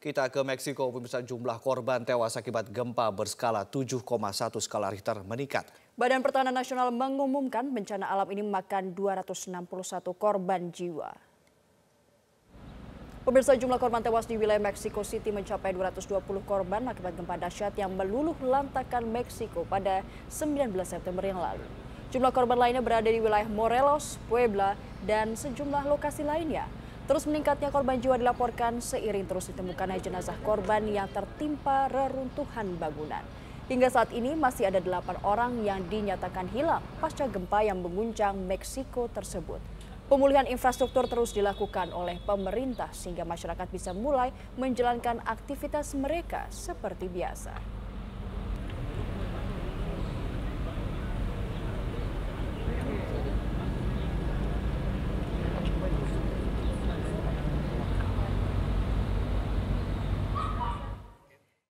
Kita ke Meksiko, pemirsa jumlah korban tewas akibat gempa berskala 7,1 skala Richter meningkat. Badan Pertahanan Nasional mengumumkan bencana alam ini memakan 261 korban jiwa. Pemirsa jumlah korban tewas di wilayah Mexico City mencapai 220 korban akibat gempa dahsyat yang meluluh lantakan Meksiko pada 19 September yang lalu. Jumlah korban lainnya berada di wilayah Morelos, Puebla, dan sejumlah lokasi lainnya. Terus meningkatnya korban jiwa dilaporkan seiring terus ditemukannya jenazah korban yang tertimpa reruntuhan bangunan. Hingga saat ini masih ada delapan orang yang dinyatakan hilang pasca gempa yang mengguncang Meksiko tersebut. Pemulihan infrastruktur terus dilakukan oleh pemerintah sehingga masyarakat bisa mulai menjalankan aktivitas mereka seperti biasa.